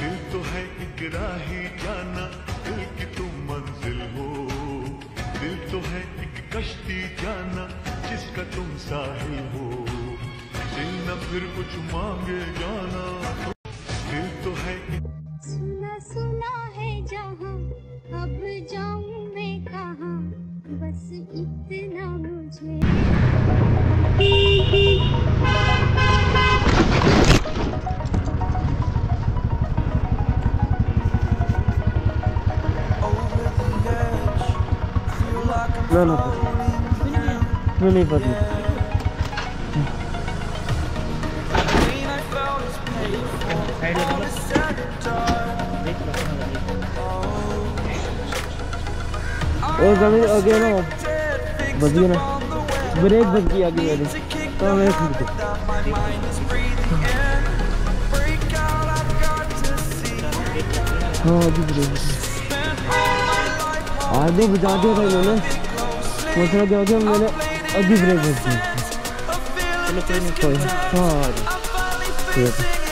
दिल तो है एक राही जाना दिल की तुम तो मंजिल हो दिल तो है एक कश्ती जाना जिसका तुम साहिल हो दिल न फिर कुछ मांगे जाना दिल तो है सुना सुना है जहाँ अब जाऊं मैं कहा बस इतना मुझे ना ना मैं नहीं पता ਉਹ ਗਲੀ ਅੱਗੇ ਨਾ ਵਧੀਆ ਨਾ ਬ੍ਰੇਕ ਬੱਗੀ ਆ ਗਈ ਮੇਰੀ ਤਾਂ ਮੈਂ ਠੀਕ ਹਾਂ ਜੀ ਬ੍ਰੇਕ ਆਦੇ ਬਜਾ ਦੇ ਰਹੇ ਨੇ I'm böyle acı bile gözüküyor. Böyle koyun koyun.